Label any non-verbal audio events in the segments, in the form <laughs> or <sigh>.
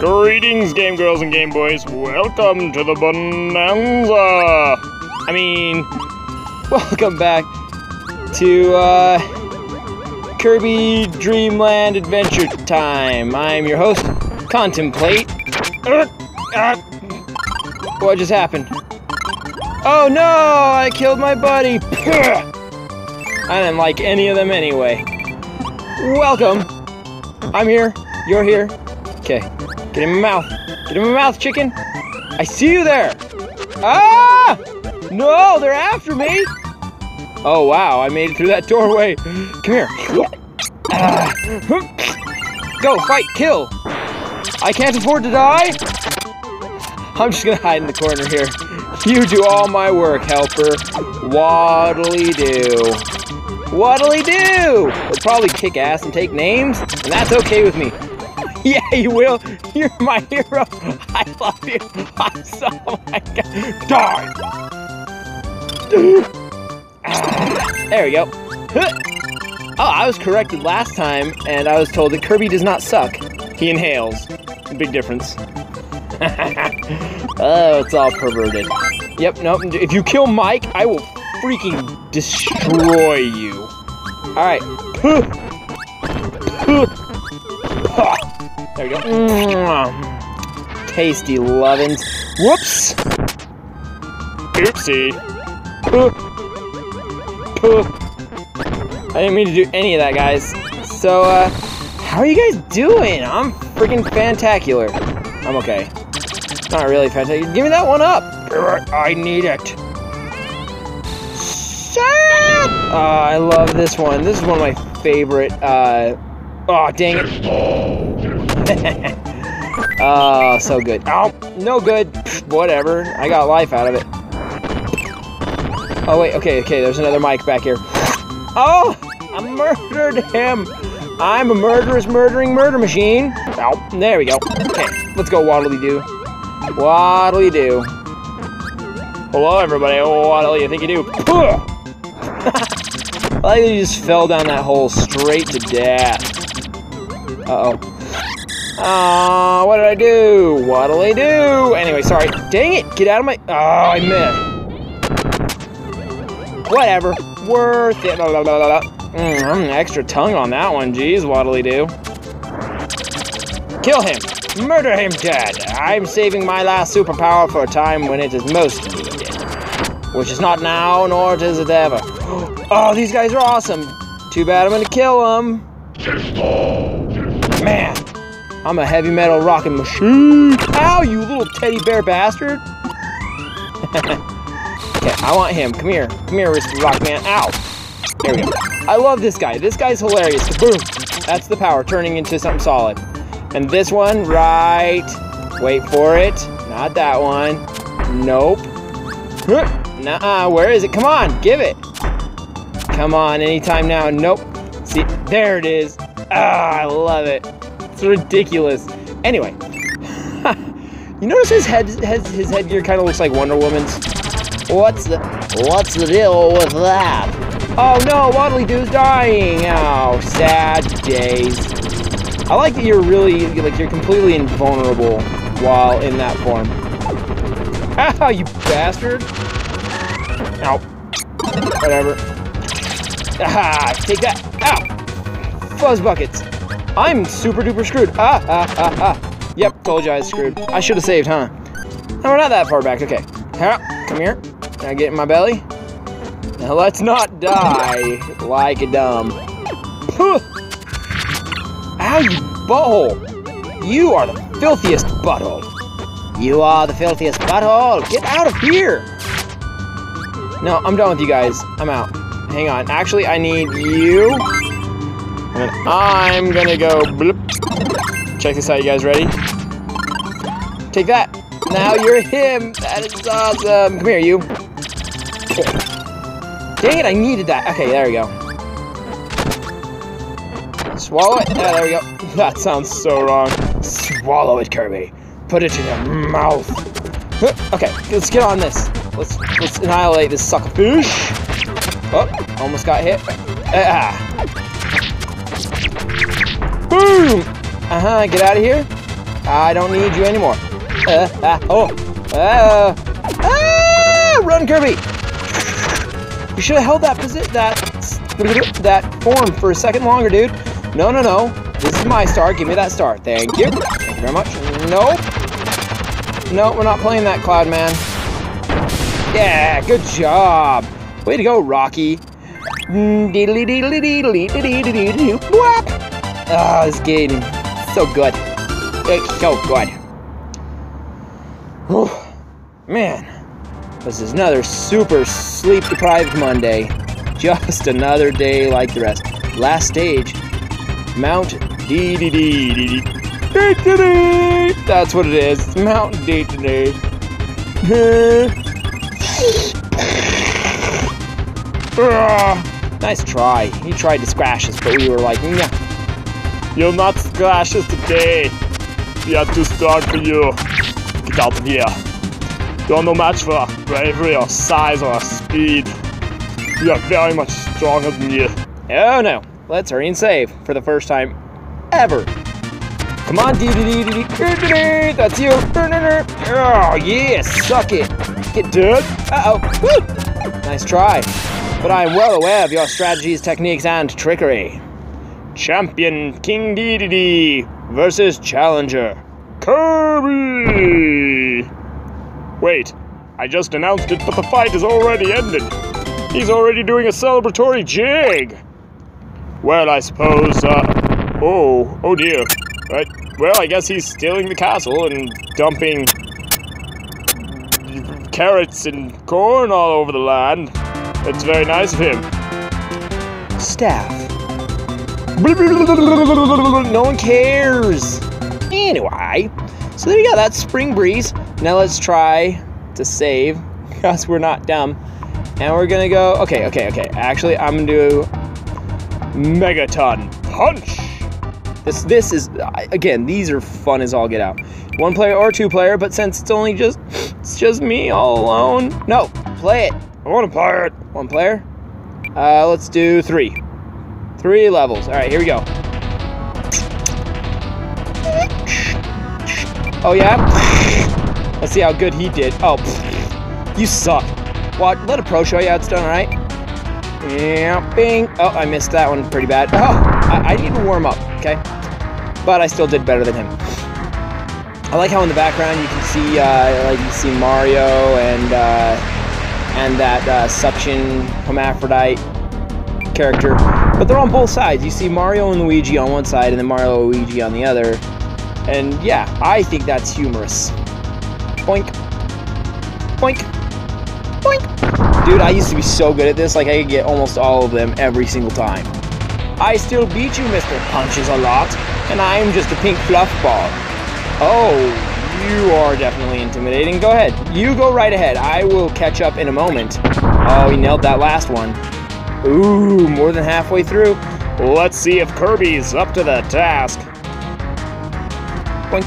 Greetings, Game Girls and Game Boys. Welcome to the Bonanza. I mean, <laughs> welcome back to uh, Kirby Dreamland Adventure Time. I'm your host, Contemplate. What just happened? Oh no, I killed my buddy. I didn't like any of them anyway. Welcome. I'm here. You're here. Okay. Get in my mouth. Get in my mouth, chicken. I see you there. Ah! No, they're after me. Oh, wow. I made it through that doorway. Come here. Ah. Go, fight, kill. I can't afford to die. I'm just gonna hide in the corner here. You do all my work, helper. Waddle Doo. Waddle Doo! We'll probably kick ass and take names, and that's okay with me. <laughs> Yeah, you will. You're my hero. I love you. I'm so, oh my god. Die! Ah, there we go. Oh, I was corrected last time, and I was told that Kirby does not suck. He inhales. Big difference. <laughs> oh, it's all perverted. Yep, nope. If you kill Mike, I will freaking destroy you. Alright. There we go. Tasty lovin's. Whoops! oopsie. I didn't mean to do any of that, guys. So, uh, how are you guys doing? I'm freaking fantacular. I'm okay. Not really fantastic. Give me that one up. I need it. Shut Oh, I love this one. This is one of my favorite, uh, oh, dang it. Oh, <laughs> so good. Oh, no good. Whatever. I got life out of it. Oh, wait, okay, okay, there's another mic back here. Oh, I murdered him. I'm a murderous, murdering murder machine. Oh, there we go. Okay, let's go Waddle Doo. Waddle Doo. Hello, everybody. Oh, do you think you do? <laughs> I like you just fell down that hole straight to death. Uh-oh. Aw, what did I do? What'll I do? Anyway, sorry. Dang it! Get out of my... Oh, I missed. Whatever. Worth it. Blah, blah, blah, blah. Mm, extra tongue on that one. Jeez, what'll he do? Kill him. Murder him dead. I'm saving my last superpower for a time when it is most needed. Which is not now, nor is it ever. <gasps> Oh, these guys are awesome. Too bad I'm gonna kill them. Man, I'm a heavy metal rocking machine. Ow, you little teddy bear bastard. <laughs> okay, I want him. Come here. Come here, Risky Rock Man. Ow. There we go. I love this guy. This guy's hilarious. Boom. That's the power, turning into something solid. And this one, right. Wait for it. Not that one. Nope. Nuh-uh. Where is it? Come on. Give it. Come on. Anytime now. Nope. See, there it is. Ah, I love it. Ridiculous. Anyway. <laughs> you notice his head, his, his headgear kind of looks like Wonder Woman's? What's the, what's the deal with that? Oh no, Waddle Doo's dying. Oh, sad days. I like that you're really, like, you're completely invulnerable while in that form. Ah, <laughs> you bastard. Ow. Whatever. Ah, <laughs> take that. Ow. Fuzz buckets. I'm super duper screwed. Ah, ah, ah, ah. Yep, told you I was screwed. I should have saved, huh? No, we're not that far back. Okay. Come here. Can I get in my belly? Now let's not die like a dumb. Ow, you butthole! You are the filthiest butthole! You are the filthiest butthole! Get out of here! No, I'm done with you guys. I'm out. Hang on. Actually, I need you. And I'm gonna go bloop. Check this out, you guys ready? Take that! Now you're him! That is awesome! Come here, you. Dang it, I needed that. Okay, there we go. Swallow it. Yeah, there we go. <laughs> That sounds so wrong. Swallow it, Kirby. Put it in your mouth. Okay, let's get on this. Let's let's annihilate this sucker fish. Oh, almost got hit. Ah. Uh-huh, get out of here. I don't need you anymore. Uh, ah, oh, uh, ah, run, Kirby! You should have held that position, that, that form for a second longer, dude. No, no, no. This is my star. Give me that star. Thank you. Thank you very much. Nope. No, we're not playing that, Cloud Man. Yeah, good job. Way to go, Rocky. Ah, this game, so good. It's so good. Whew. Man, this is another super sleep-deprived Monday. Just another day like the rest. Last stage, Mount D D D D D. That's what it is. Mount D D D. Nice try. He tried to scratch us, but we were like, yeah. You'll not scratch us today. We are too strong for you. Get out of here. You're no match for bravery or size or speed. You are very much stronger than you. Oh no. Let's hurry and save for the first time ever. Come on, dee dee dee dee dee. That's you. Oh yeah, suck it. Get dead. Uh oh. Woo. Nice try. But I am well aware of your strategies, techniques, and trickery. Champion King Dedede versus Challenger Kirby! Wait, I just announced it, but the fight is already ended. He's already doing a celebratory jig. Well, I suppose, uh, oh, oh dear. Right, well, I guess he's stealing the castle and dumping carrots and corn all over the land. That's very nice of him. Staff. No one cares. Anyway, so there you go. That's Spring Breeze. Now let's try to save <laughs> because we're not dumb. And we're gonna go. Okay, okay, okay. Actually, I'm gonna do Megaton Punch. This this is again. These are fun as all get out. One player or two player, but since it's only just it's just me all alone. No, play it. I want to play it. One player. Uh, let's do three. Three levels. All right, here we go. Oh yeah. Let's see how good he did. Oh, you suck. What? Let a pro show you how it's done. All right. Yeah, bing. Oh, I missed that one pretty bad. Oh, I, I need to warm up. Okay, but I still did better than him. I like how in the background you can see, uh, like you see Mario and uh, and that uh, suction hermaphrodite character, but they're on both sides. You see Mario and Luigi on one side, and then Mario and Luigi on the other. And yeah, I think that's humorous. Boink, boink, boink. Dude, I used to be so good at this. Like I could get almost all of them every single time. I still beat you, Mr. Punches a lot, and I'm just a pink fluff ball. Oh, you are definitely intimidating. Go ahead. You go right ahead. I will catch up in a moment. Oh, he nailed that last one. Ooh, more than halfway through. Let's see if Kirby's up to the task. Boink.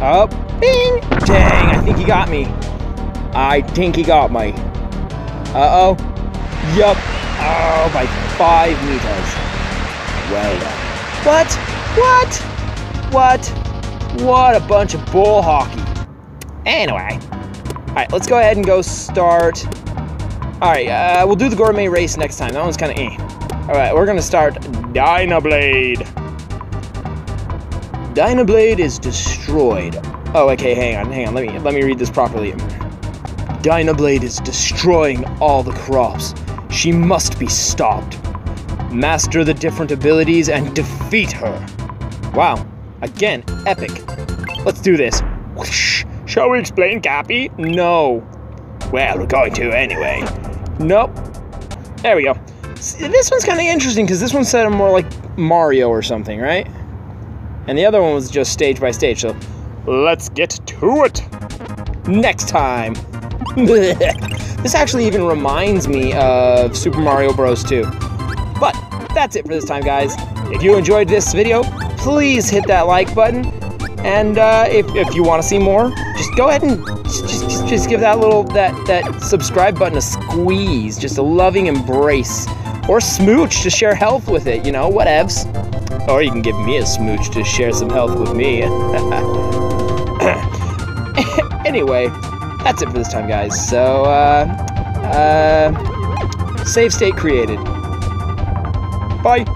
Up. Bing. Dang, I think he got me. I think he got me. Uh-oh. Yup. Oh, by five meters. Well done. What? What? What? What a bunch of bull hockey. Anyway. Alright, let's go ahead and go start. Alright, uh, we'll do the gourmet race next time. That one's kind of eh. Alright, we're gonna start Dyna Blade. Dynablade is destroyed. Oh, okay, hang on, hang on. Let me let me read this properly. Dyna Blade is destroying all the crops. She must be stopped. Master the different abilities and defeat her. Wow. Again, epic. Let's do this. Shall we explain, Cappy? No. Well, we're going to anyway. Nope. There we go. See, this one's kind of interesting because this one said more like Mario or something, right? And the other one was just stage by stage. So Let's get to it. next time. <laughs> this actually even reminds me of Super Mario Bros. 2. But that's it for this time, guys. If you enjoyed this video, please hit that like button. And uh, if, if you want to see more, just go ahead and just, just give that little that that subscribe button a squeeze, just a loving embrace Or smooch to share health with it, you know, whatevs. Or you can give me a smooch to share some health with me. <laughs> anyway, that's it for this time, guys. So, uh, uh, save state created. Bye.